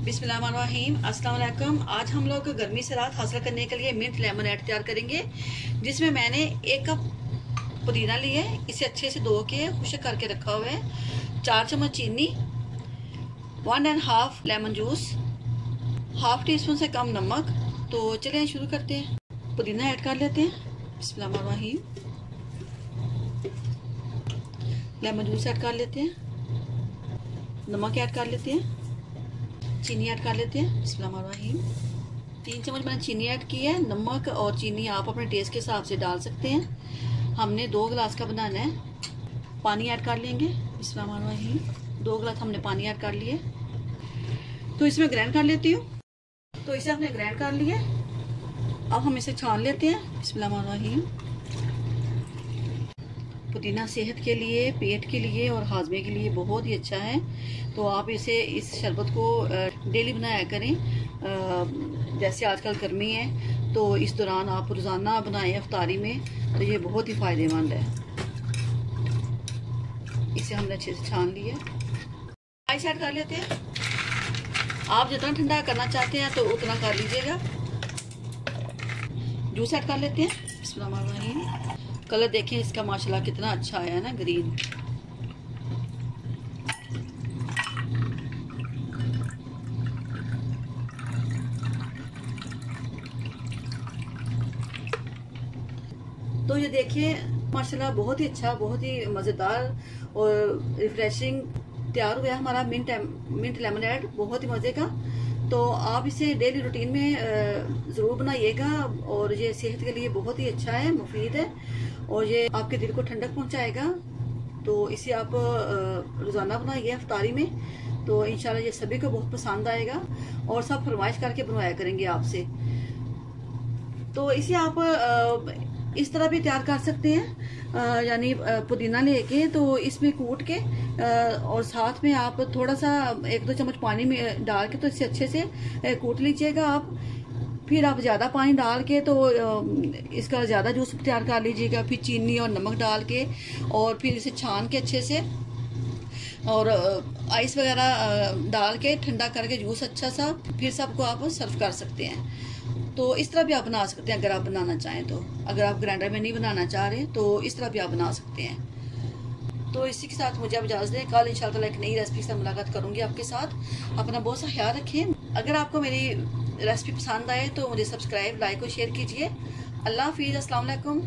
बिस्मिल्लाहिर्रहमानिर्रहीम। अस्सलाम आज हम लोग गर्मी से राहत हासिल करने के लिए मिंट लेमन ऐड तैयार करेंगे, जिसमें मैंने एक कप पुदीना लिया है। इसे अच्छे से धो के खुश्क करके रखा हुआ है। चार चम्मच चीनी one and half lemon juice half teaspoon से कम नमक। तो चलिए शुरू करते हैं। पुदीना ऐड कर लेते हैं। बिस्मिल्लाहिर्रहमानिर्रहीम। लेमन जूस ऐड कर लेते हैं। नमक ऐड कर लेते हैं। चीनी ऐड कर लेते हैं। बिस्मिल्लाहिर्रहमानिर्रहीम तीन चम्मच मैंने चीनी ऐड की है, नमक और चीनी आप अपने टेस्ट के हिसाब से डाल सकते हैं। हमने दो गिलास का बनाना है। पानी ऐड कर लेंगे। बिस्मिल्लाहिर्रहमानिर्रहीम दो गिलास हमने पानी ऐड कर लिए। तो इसमें ग्रैंड कर लेती हूँ। तो इसे हमने ग्रैंड कर लिया अब हम इसे छान लेते हैं। बिस्मिल्लाहिर्रहमानिर्रहीम पुदीना सेहत के लिए, पेट के लिए और हाजमे के लिए बहुत ही अच्छा है। तो आप इसे इस शरबत को डेली बनाया करें। जैसे आजकल गर्मी है तो इस दौरान आप रोज़ाना बनाएँ अफ्तारी में तो ये बहुत ही फ़ायदेमंद है। इसे हमने अच्छे से छान लिया। आइस ऐड कर लेते हैं। आप जितना ठंडा करना चाहते हैं तो उतना कर लीजिएगा। जूस ऐड कर लेते हैं। बिस्मिल्लाह कलर देखें इसका माशाल्लाह कितना अच्छा आया ना, ग्रीन। तो ये देखिए, माशाल्लाह बहुत ही अच्छा बहुत ही मज़ेदार और रिफ्रेशिंग तैयार हुआ हमारा मिंट मिंट लेमन एड बहुत ही मज़े का। तो आप इसे डेली रूटीन में ज़रूर बनाइएगा और ये सेहत के लिए बहुत ही अच्छा है, मुफीद है और ये आपके दिल को ठंडक पहुंचाएगा। तो इसे आप रोज़ाना बनाइए अफ्तारी में। तो इंशाल्लाह ये सभी को बहुत पसंद आएगा और सब फरमाइश करके बनवाया करेंगे आपसे। तो इसे आप इस तरह भी तैयार कर सकते हैं। यानी पुदीना लेके तो इसमें कूट के और साथ में आप थोड़ा सा, एक दो चम्मच पानी में डाल के तो इसे अच्छे से कूट लीजिएगा आप। फिर आप ज़्यादा पानी डाल के तो इसका ज़्यादा जूस तैयार कर लीजिएगा। फिर चीनी और नमक डाल के, और फिर इसे छान के अच्छे से, और आइस वगैरह डाल के ठंडा करके जूस अच्छा सा, फिर सबको आप सर्व कर सकते हैं। तो इस तरह भी आप बना सकते हैं अगर आप बनाना चाहें तो। अगर आप ग्राइंडर में नहीं बनाना चाह रहे तो इस तरह भी आप बना सकते हैं। तो इसी के साथ मुझे आप इजाज़त दें। कल इंशाल्लाह एक नई रेसिपी से मुलाकात करूँगी आपके साथ। अपना बहुत सा ख्याल रखें। अगर आपको मेरी रेसिपी पसंद आए तो मुझे सब्सक्राइब लाइक और शेयर कीजिए। अल्लाह हाफिज़ अस्सलाम वालेकुम